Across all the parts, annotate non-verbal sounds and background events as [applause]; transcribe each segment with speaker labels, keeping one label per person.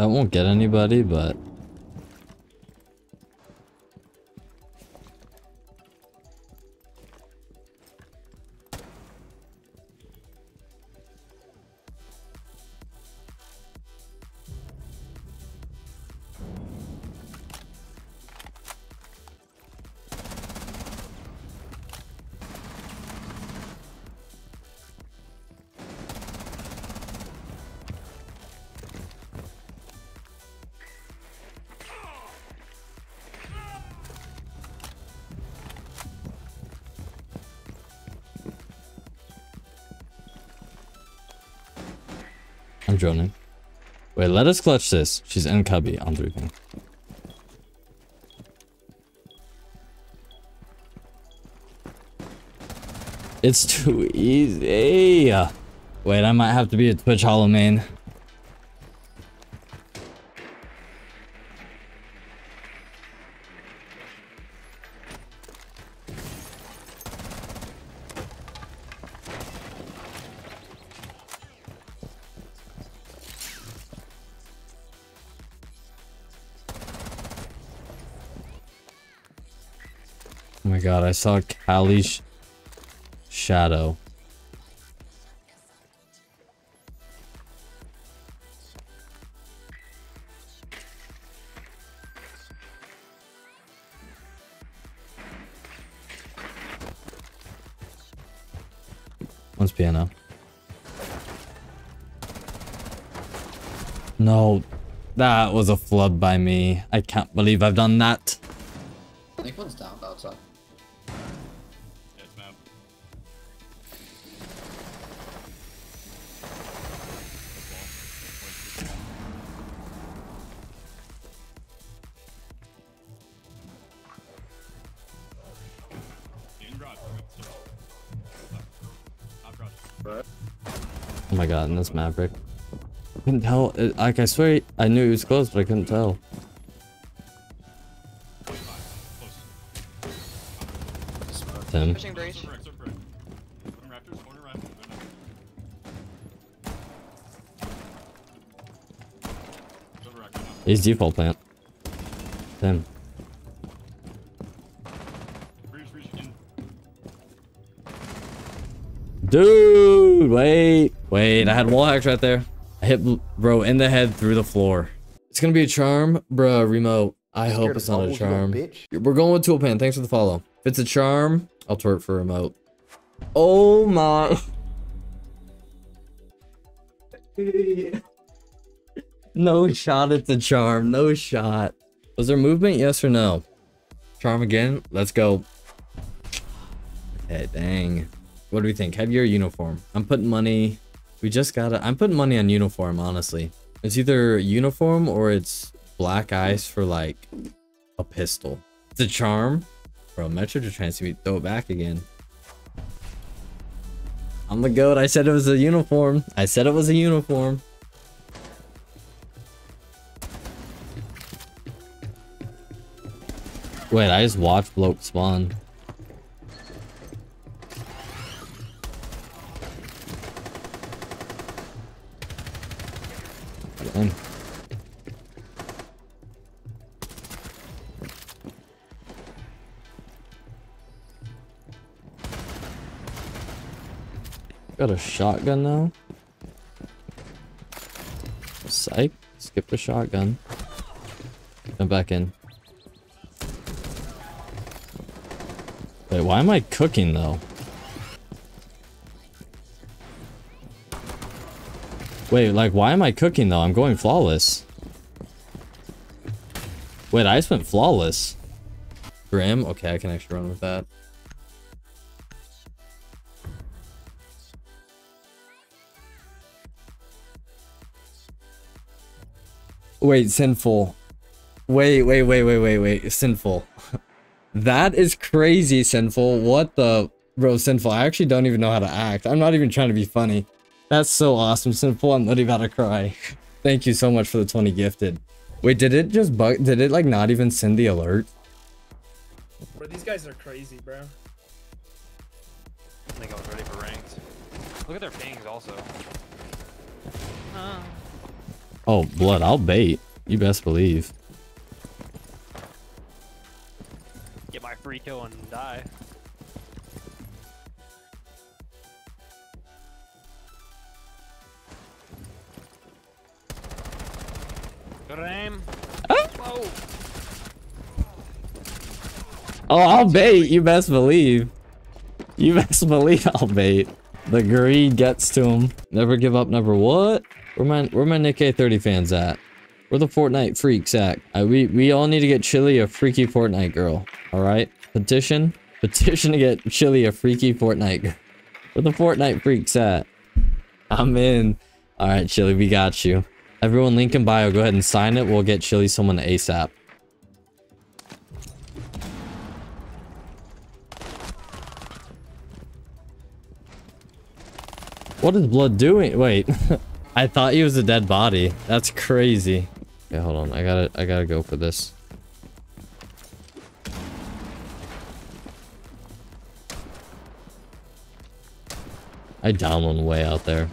Speaker 1: That won't get anybody, but I'm droning. Wait, let us clutch this. She's in cubby. I'm drooping. It's too easy. Wait, I might have to be a Twitch Holo main. My god, I saw Kali's shadow. One's piano. No, that was a flub by me. I can't believe I've done that. My god, and this Maverick. I couldn't tell. It, like, I swear I knew he was close, but I couldn't tell.
Speaker 2: 45. Close.
Speaker 3: Smoke.
Speaker 1: Tim.
Speaker 4: Pushing breach.
Speaker 2: Super correct,
Speaker 1: Dude, wait. Wait, I had wall hacks right there. I hit bro in the head through the floor. It's gonna be a charm, bro. Remo. I hope it's not a charm. We're going with tool pan. Thanks for the follow. If it's a charm, I'll twerk for remote. Oh my. [laughs] no shot. It's a charm. No shot. Was there movement? Yes or no? Charm again. Let's go. Okay, dang. What do we think? Heavier uniform? I'm putting money. We just gotta. I'm putting money on uniform, honestly. It's either uniform or it's black ice for like a pistol. It's a charm. Bro, Metro to see me throw it back again. I'm the goat. I said it was a uniform. I said it was a uniform. Wait, I just watched bloke spawn. Got a shotgun now. Psych. Skip the shotgun. Come back in. Wait, why am I cooking though? Wait, like, why am I cooking though? I'm going flawless. Wait, I just went flawless. Grim? Okay, I can actually run with that. Wait, sinful. Wait, wait, wait, wait, wait, wait. Sinful. [laughs] that is crazy, sinful. What the... Bro, sinful. I actually don't even know how to act. I'm not even trying to be funny. That's so awesome, Sinful. I'm literally about to cry. [laughs] Thank you so much for the 20 gifted. Wait, did it just bug? Did it like not even send the alert?
Speaker 5: Bro, these guys are crazy, bro.
Speaker 6: I think I was ready for ranked. Look at their pings also.
Speaker 1: Oh, blood, I'll bait. You best believe.
Speaker 4: Get my free kill and die. Aim.
Speaker 1: Oh, I'll bait. You best believe. You best [laughs] believe I'll bait. The greed gets to him. Never give up. Never what? Where my where my Nick A30 fans at? Where the Fortnite freaks at? Uh, we we all need to get Chili a freaky Fortnite girl. All right. Petition. Petition to get Chili a freaky Fortnite. girl. Where the Fortnite freaks at? I'm in. All right, Chili, we got you. Everyone, link in bio. Go ahead and sign it. We'll get Chili someone ASAP. What is blood doing? Wait, [laughs] I thought he was a dead body. That's crazy. Okay, hold on. I gotta, I gotta go for this. I down one way out there.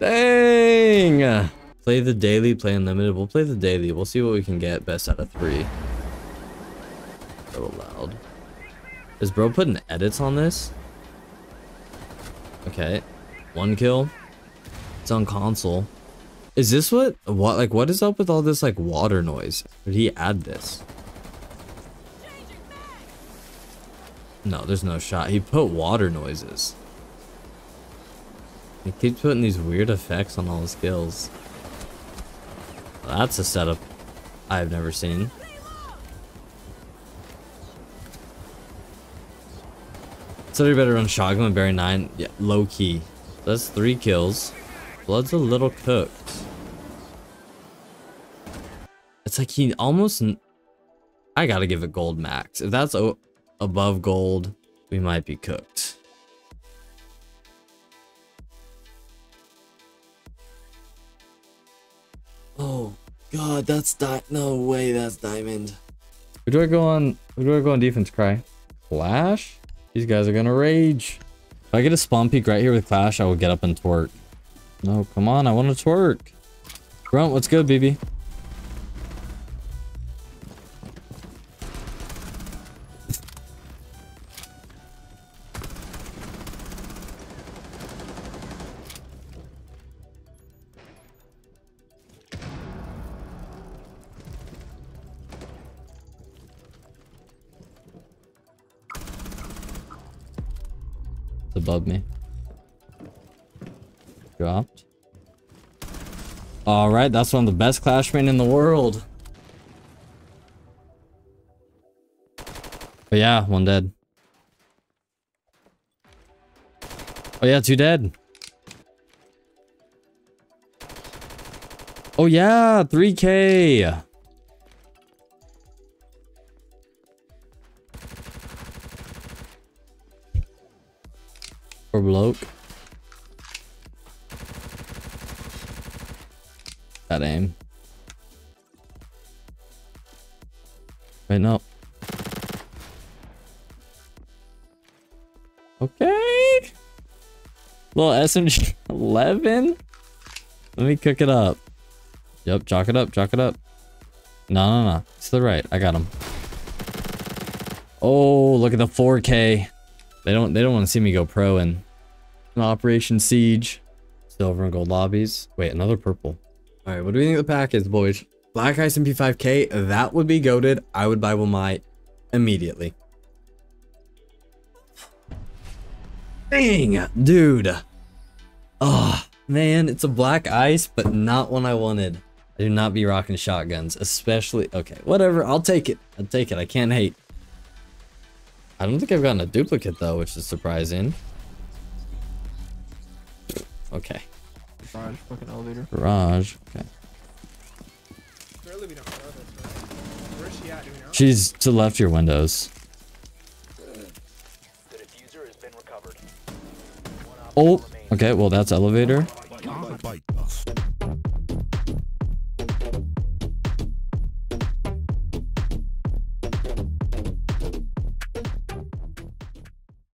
Speaker 1: Dang! Play the daily, play unlimited. We'll play the daily. We'll see what we can get best out of three. A little loud. Is bro putting edits on this? Okay. One kill. It's on console. Is this what what like what is up with all this like water noise? Did he add this? No, there's no shot. He put water noises. He keeps putting these weird effects on all his skills. That's a setup I've never seen. So you better run shotgun and bury nine. Yeah, low key. That's three kills. Blood's a little cooked. It's like he almost. I gotta give it gold max. If that's above gold, we might be cooked. That's di- no way that's diamond. Who do I go on? Who do I go on defense? Cry, Clash. These guys are gonna rage. If I get a spawn peek right here with Clash, I will get up and twerk. No, come on, I want to twerk. Grunt, what's good, BB? Above me. Dropped. Alright, that's one of the best Clashmen in the world. But yeah, one dead. Oh yeah, two dead. Oh yeah, 3k. Poor bloke. That aim. Wait, no. Okay. Little SMG 11. Let me cook it up. Yep, chalk it up, chalk it up. No, no, no. It's the right. I got him. Oh, look at the 4K. They don't they don't want to see me go pro in Operation Siege. Silver and gold lobbies. Wait, another purple. All right, what do we think the pack is, boys? Black Ice MP5K, that would be goaded. I would buy Wilmite immediately. Dang, dude. Oh, man, it's a black ice, but not one I wanted. I do not be rocking shotguns, especially. Okay, whatever. I'll take it. I'll take it. I can't hate. I don't think I've gotten a duplicate though, which is surprising. Okay.
Speaker 6: Garage, fucking elevator.
Speaker 1: Garage. Okay.
Speaker 5: Surely we don't know this, right? Where's she she at? Do we know?
Speaker 1: She's to the left of your windows.
Speaker 6: The diffuser has been recovered.
Speaker 1: Oh, okay. Well, that's elevator.